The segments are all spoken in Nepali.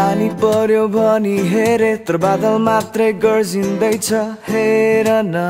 पानी पर्यो भनी हेरे तर बादल मात्रै गर्जिँदैछ हेर न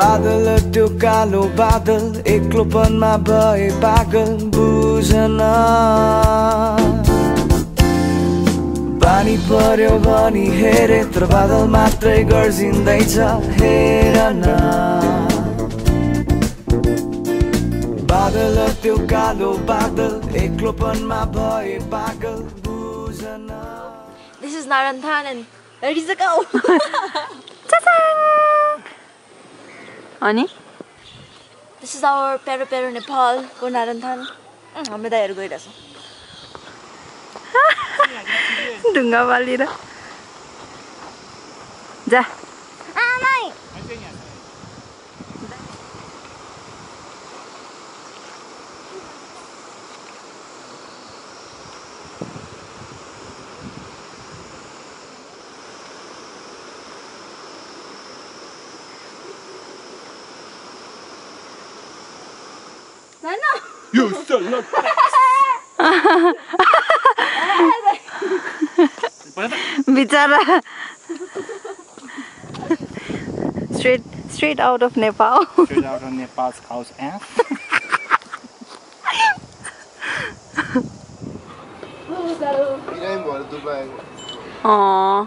बादल त्यो कालो बादल एक्लोपनमा भए पागल बुझन। पानी पर्यो भनी हेरे तर बादल मात्रै गर्जिँदैछ हेर न बादल त्यो कालो बादल एक्लोपनमा भए पागल बुझन This is Naranthan and ready to go. अनि This is our Pero Pero Nepal को Naranthan. Mm, हाम्रो दाइहरू गइरहेछ ढुङ्गा बालेर जा No. You still look Bichara. straight, straight out of Nepal. straight out of Nepal's house, eh? Aww.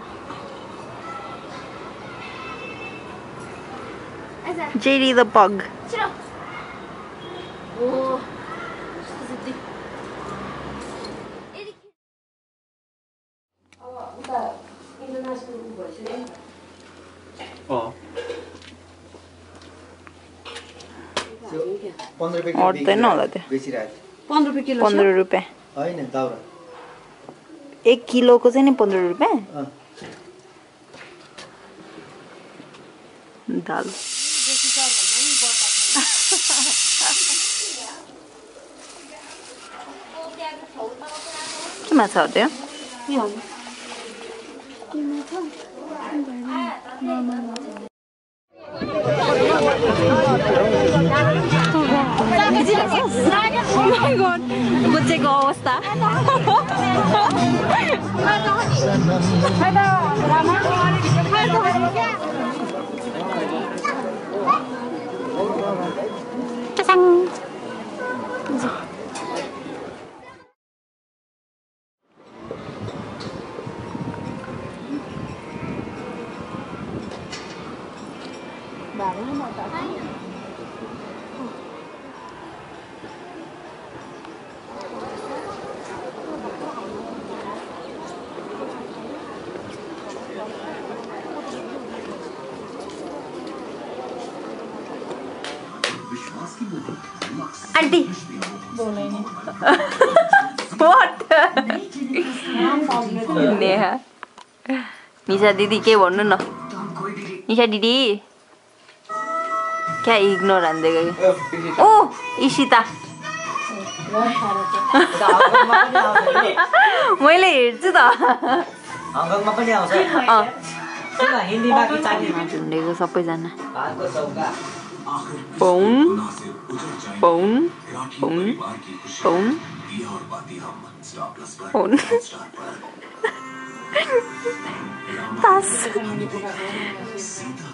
JD the bug. रुपियाँ अट्दैन होला त्यो पन्ध्र रुपियाँ एक किलोको चाहिँ नि पन्ध्र रुपियाँ अँ। दाल के माछा हो त्यो बुझेको अवस्था हाँ। आंटी बोल ही नहीं व्हाट नेहा। निशा दीदी के भन्नु न। निशा दीदी। क्या इग्नोर हानिदिएको ओ इसिता मैले हेर्छु त। झुन्डेको सबैजना। पौन पौन पौन पौन। पौन। तास।